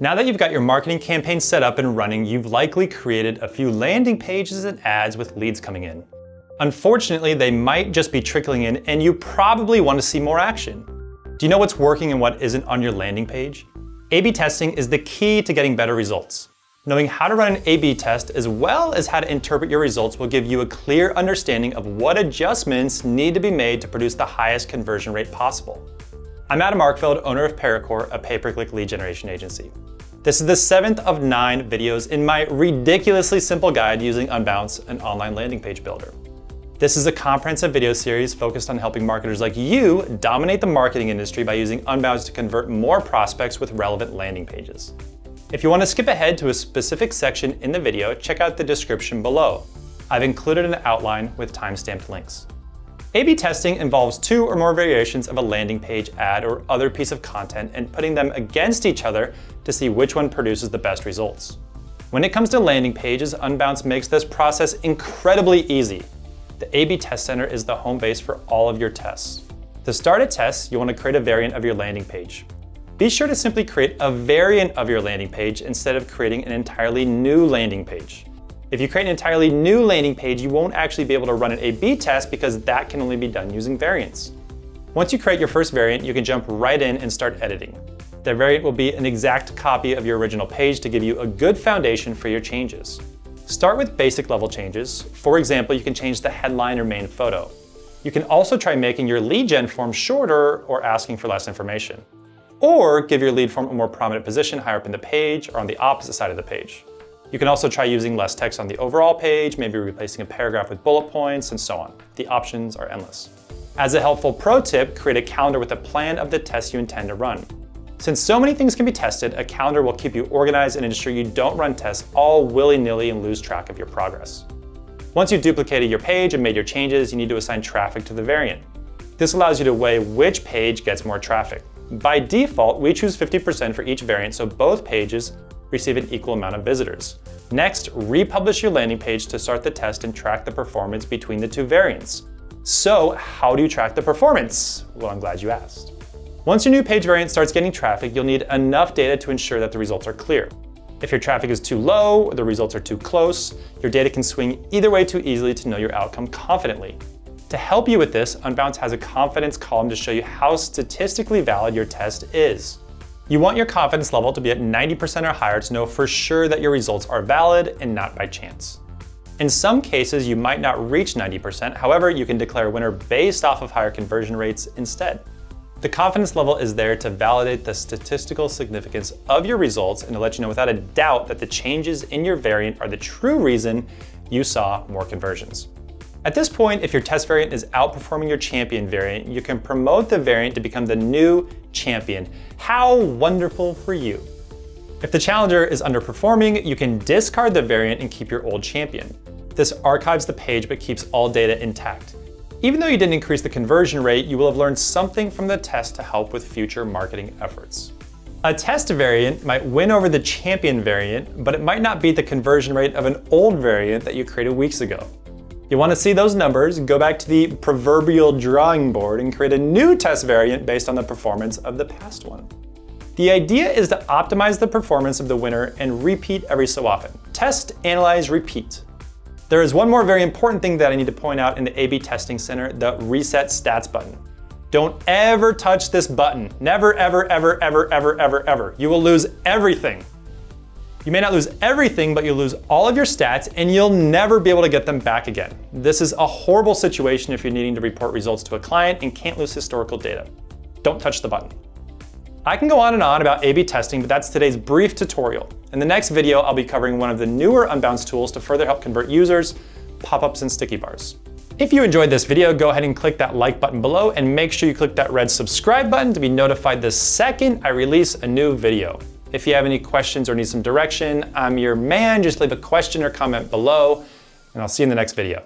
Now that you've got your marketing campaign set up and running, you've likely created a few landing pages and ads with leads coming in. Unfortunately, they might just be trickling in and you probably want to see more action. Do you know what's working and what isn't on your landing page? A-B testing is the key to getting better results. Knowing how to run an A-B test as well as how to interpret your results will give you a clear understanding of what adjustments need to be made to produce the highest conversion rate possible. I'm Adam Arkfeld, owner of Paracore, a pay-per-click lead generation agency. This is the seventh of nine videos in my ridiculously simple guide using Unbounce, an online landing page builder. This is a comprehensive video series focused on helping marketers like you dominate the marketing industry by using Unbounce to convert more prospects with relevant landing pages. If you want to skip ahead to a specific section in the video, check out the description below. I've included an outline with timestamped links. A-B testing involves two or more variations of a landing page, ad, or other piece of content and putting them against each other to see which one produces the best results. When it comes to landing pages, Unbounce makes this process incredibly easy. The A-B Test Center is the home base for all of your tests. To start a test, you want to create a variant of your landing page. Be sure to simply create a variant of your landing page instead of creating an entirely new landing page. If you create an entirely new landing page, you won't actually be able to run an A-B test because that can only be done using variants. Once you create your first variant, you can jump right in and start editing. The variant will be an exact copy of your original page to give you a good foundation for your changes. Start with basic level changes. For example, you can change the headline or main photo. You can also try making your lead gen form shorter or asking for less information. Or give your lead form a more prominent position higher up in the page or on the opposite side of the page. You can also try using less text on the overall page, maybe replacing a paragraph with bullet points, and so on. The options are endless. As a helpful pro tip, create a calendar with a plan of the tests you intend to run. Since so many things can be tested, a calendar will keep you organized and ensure you don't run tests all willy-nilly and lose track of your progress. Once you've duplicated your page and made your changes, you need to assign traffic to the variant. This allows you to weigh which page gets more traffic. By default, we choose 50% for each variant so both pages receive an equal amount of visitors. Next, republish your landing page to start the test and track the performance between the two variants. So how do you track the performance? Well, I'm glad you asked. Once your new page variant starts getting traffic, you'll need enough data to ensure that the results are clear. If your traffic is too low or the results are too close, your data can swing either way too easily to know your outcome confidently. To help you with this, Unbounce has a confidence column to show you how statistically valid your test is. You want your confidence level to be at 90% or higher to know for sure that your results are valid and not by chance. In some cases, you might not reach 90%, however, you can declare a winner based off of higher conversion rates instead. The confidence level is there to validate the statistical significance of your results and to let you know without a doubt that the changes in your variant are the true reason you saw more conversions. At this point, if your test variant is outperforming your champion variant, you can promote the variant to become the new champion. How wonderful for you. If the challenger is underperforming, you can discard the variant and keep your old champion. This archives the page but keeps all data intact. Even though you didn't increase the conversion rate, you will have learned something from the test to help with future marketing efforts. A test variant might win over the champion variant, but it might not beat the conversion rate of an old variant that you created weeks ago. You want to see those numbers, go back to the proverbial drawing board and create a new test variant based on the performance of the past one. The idea is to optimize the performance of the winner and repeat every so often. Test, analyze, repeat. There is one more very important thing that I need to point out in the A-B testing center, the reset stats button. Don't ever touch this button. Never, ever, ever, ever, ever, ever, ever. You will lose everything. You may not lose everything, but you'll lose all of your stats and you'll never be able to get them back again. This is a horrible situation if you're needing to report results to a client and can't lose historical data. Don't touch the button. I can go on and on about A-B testing, but that's today's brief tutorial. In the next video, I'll be covering one of the newer Unbounce tools to further help convert users, pop-ups and sticky bars. If you enjoyed this video, go ahead and click that like button below and make sure you click that red subscribe button to be notified the second I release a new video. If you have any questions or need some direction, I'm your man. Just leave a question or comment below, and I'll see you in the next video.